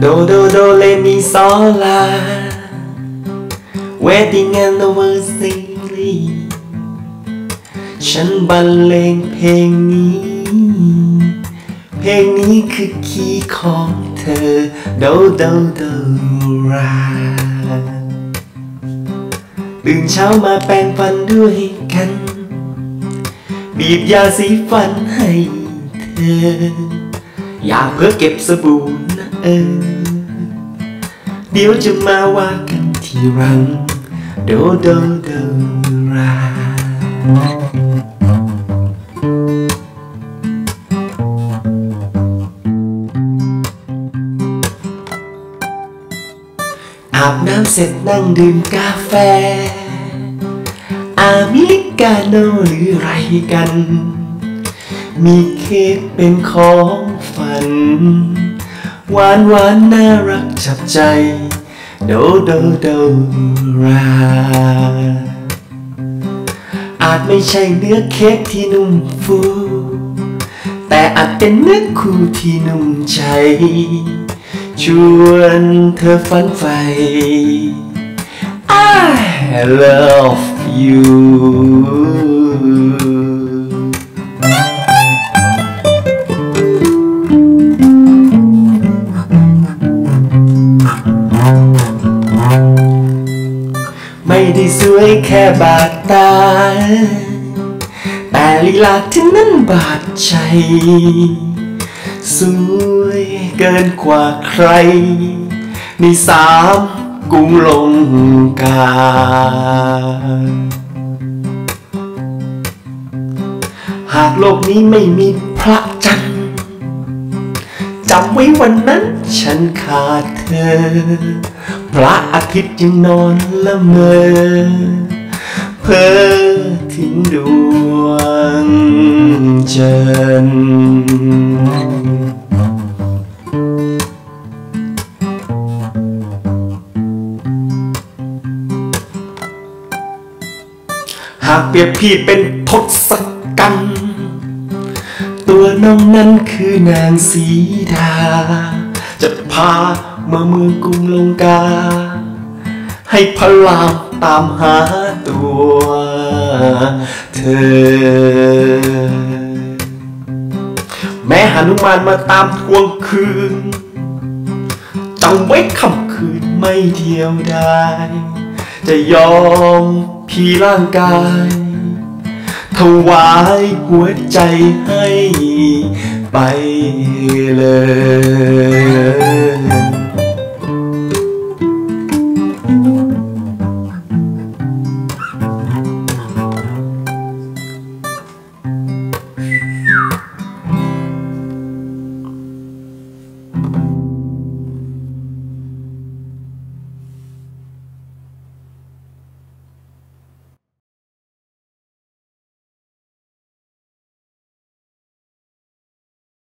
โดโดโดเลมีซอลา Wedding anniversary ฉันบรรเลงเพลงนี้ เพลงนี้คือคีย์ของเธอ โดโดโดราตื่นเช้ามาแปรงฟันด้วยกัน บีบยาสีฟันให้เธอ อยากเพื่อเก็บสบู่ เออ เดี๋ยวจะมาว่ากันทีหลัง โดโดโดราอาบน้ำเสร็จนั่งดื่มกาแฟ อเมริกาโน่หรือไรกัน มีเค้กเป็นของฝัน หวานหวานน่ารักจับใจ โดโดโดรา อาจไม่ใช่เนื้อเค้กที่นุ่มฟู แต่อาจเป็นเนื้อคู่ที่นุ่มใจ ชวนเธอฝันใฝ่ I love you สวยแค่บาดตา แต่ลีลาที่นั้นบาดใจ สวยเกินกว่าใครในสามกุ้งลงกาหากโลกนี้ไม่มีพระจันทร์จำไว้วันนั้นฉันขาด เธอ พระอาทิตย์ยังนอนละเมอเพ้อถึงดวงจันทร์หากเปรียบพี่เป็นทศกัณฐ์ตัวน้องนั้นคือนางสีดา จะพา มามือกรุงลงกา ให้พระรามตามหาตัวเธอ แม้หนุมานมาตามทวงคืนจำไว้คำคืนไม่เดียวได้ จะยอมพี่ร่างกายถวายหัวใจให้ไปเลย